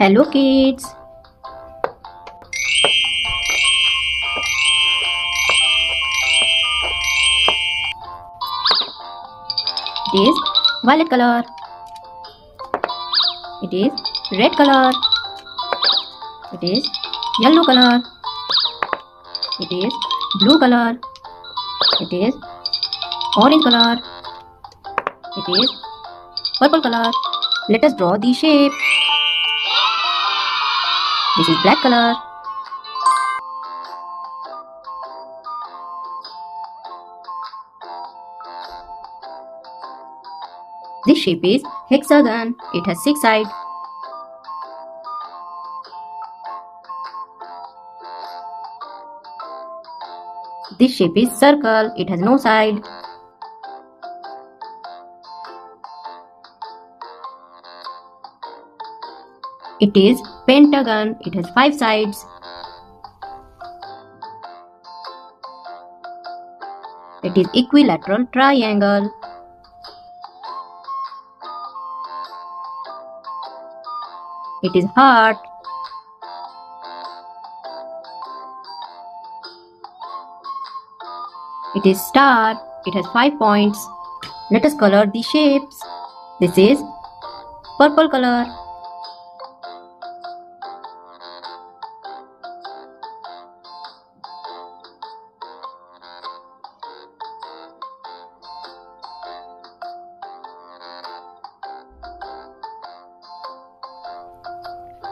Hello kids it is violet colour it is red colour it is yellow colour it is blue colour it is orange colour it is purple colour let us draw the shape This is black color. This shape is hexagon. It has six sides. This shape is circle. It has no side. It is pentagon. It has five sides. It is equilateral triangle. It is heart. It is star. It has five points. Let us color the shapes. This is purple color.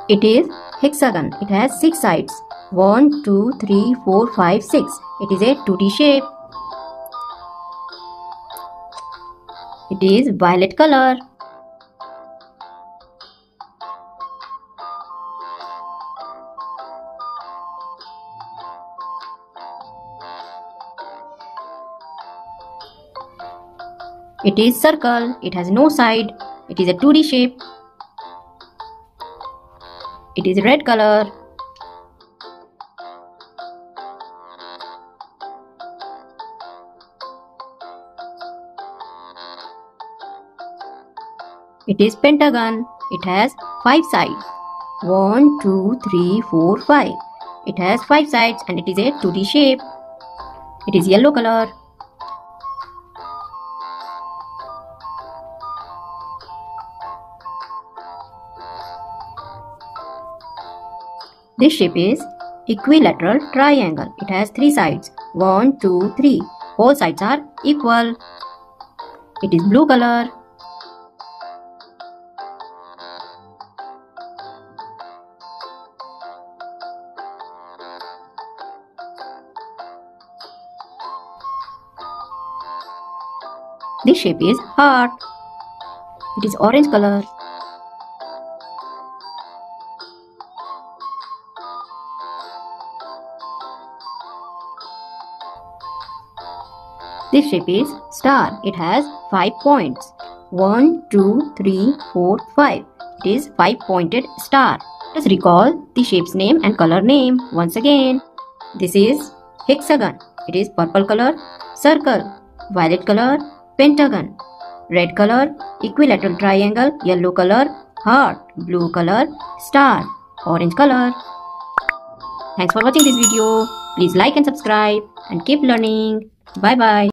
It is hexagon. It has six sides. 1, 2, 3, 4, 5, 6. It is a 2D shape. It is violet color. It is circle. It has no side. It is a 2D shape. It is red color. It is pentagon. It has five sides. One, two, three, four, five. It has five sides and it is a 2D shape. It is yellow color. This shape is equilateral triangle. It has three sides. One, two, three. All sides are equal. It is blue color. This shape is heart. It is orange color. This shape is star. It has 5 points. 1, 2, 3, 4, 5. It is 5 pointed star. Let's recall the shape's name and color name once again. This is hexagon. It is purple color, circle, violet color, pentagon, red color, equilateral triangle, yellow color, heart, blue color, star, orange color. Thanks for watching this video. Please like and subscribe and keep learning. Bye bye.